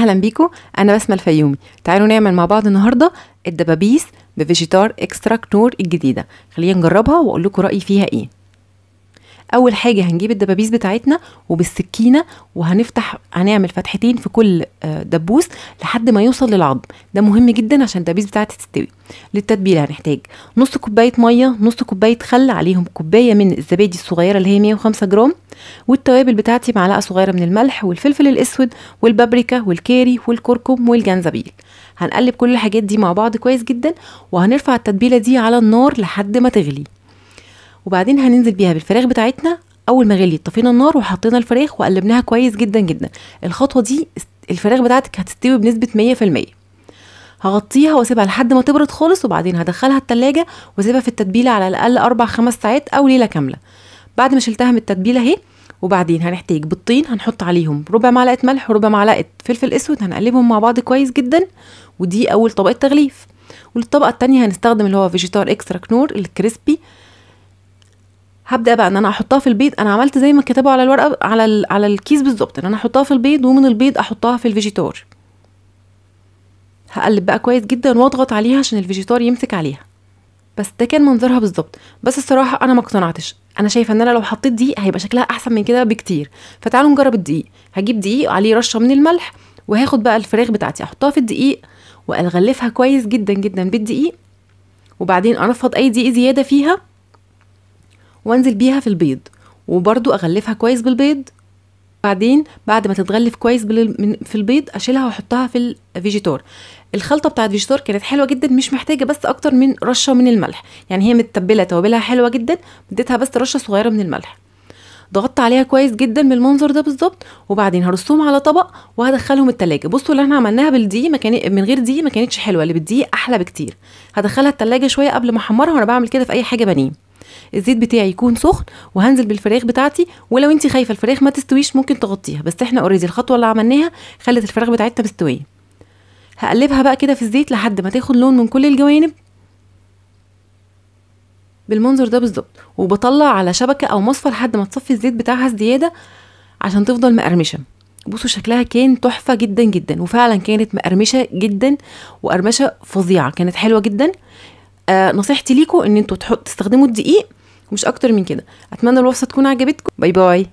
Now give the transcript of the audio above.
أهلا بيكم أنا بسمة الفيومي. تعالوا نعمل مع بعض النهارده الدبابيس ب Vegetar Extra Knorr الجديدة. خلينا نجربها وأقول لكم رأيي فيها إيه. أول حاجة هنجيب الدبابيس بتاعتنا وبالسكينة وهنفتح هنعمل فتحتين في كل آه، دبوس لحد ما يوصل للعظم. ده مهم جدا عشان الدبابيس بتاعتي تستوي. للتتبيله هنحتاج نص كوباية مية نص كوباية خل عليهم كوباية من الزبادي الصغيرة اللي هي 105 جرام والتوابل بتاعتي معلقة صغيرة من الملح والفلفل الأسود والبابريكا والكاري والكركم والجنزبيل. هنقلب كل الحاجات دي مع بعض كويس جدا وهنرفع التتبيلة دي على النار لحد ما تغلي. وبعدين هننزل بيها بالفراخ بتاعتنا. أول ما غليت طفينا النار وحطينا الفراخ وقلبناها كويس جدا جدا. الخطوة دي الفراخ بتاعتك هتستوي بنسبة 100% هغطيها وأسيبها لحد ما تبرد خالص وبعدين هدخلها التلاجة وأسيبها في التتبيلة على الأقل أربع خمس ساعات أو ليلة كاملة. بعد ما شلتها من التتبيلة أهي وبعدين هنحتاج بيضتين هنحط عليهم ربع معلقة ملح وربع معلقة فلفل أسود هنقلبهم مع بعض كويس جدا. ودي أول طبقه تغليف والطبقة التانية هنستخدم اللي هو Vegetar Extra Knorr ال crispy. هبدأ بقى إن أنا أحطها في البيض. أنا عملت زي ما كتبوا على الورقة على ال... على الكيس بالظبط. إن أنا أحطها في البيض ومن البيض أحطها في ال Vegetar. هقلب بقى كويس جدا واضغط عليها عشان ال Vegetar يمسك عليها. بس ده كان منظرها بالظبط. بس الصراحة أنا ما اقتنعتش. أنا شايفة إن أنا لو حطيت دقيق هيبقى شكلها أحسن من كده بكتير. فتعالوا نجرب الدقيق. هجيب دقيق عليه رشة من الملح وهاخد بقى الفراخ بتاعتي. أحطها في الدقيق واغلفها كويس جدا جدا بالدقيق وبعدين انفض أي دقيق زيادة فيها. وانزل بيها في البيض وبرضو أغلفها كويس بالبيض. بعدين بعد ما تتغلف كويس في البيض أشيلها وأحطها في الفيجيتار الخلطة بتاعت Vegetar كانت حلوة جدا مش محتاجة بس أكتر من رشة من الملح. يعني هي متبلة توابلها حلوة جدا اديتها بس رشة صغيرة من الملح. ضغطت عليها كويس جدا بالمنظر ده بالظبط وبعدين هرصهم على طبق وهدخلهم التلاجة. بصوا اللي إحنا عملناها بالدقيق ما كان من غير دقيق ما كانتش حلوة اللي بالدقيق أحلى بكتير. هدخلها التلاجة شوية قبل ما أحمرها وأنا بعمل كده في أي حاجة بانيه. الزيت بتاعي يكون سخن وهنزل بالفراخ بتاعتي ولو انت خايفة الفراخ ما تستويش ممكن تغطيها بس إحنا already الخطوة اللي عملناها خلت الفراخ بتاعتنا مستوية. هقلبها بقى كده في الزيت لحد ما تاخد لون من كل الجوانب. بالمنظر ده بالظبط. وبطلع على شبكة أو مصفى لحد ما تصفي الزيت بتاعها زيادة عشان تفضل مقرمشة. بصوا شكلها كان تحفة جدا جدا وفعلا كانت مقرمشة جدا وقرمشة فظيعة كانت حلوة جدا. آه نصيحتي ليكم إن أنتوا تستخدموا الدقيق مش أكتر من كده. أتمنى الوصفة تكون عجبتكم. باي باي.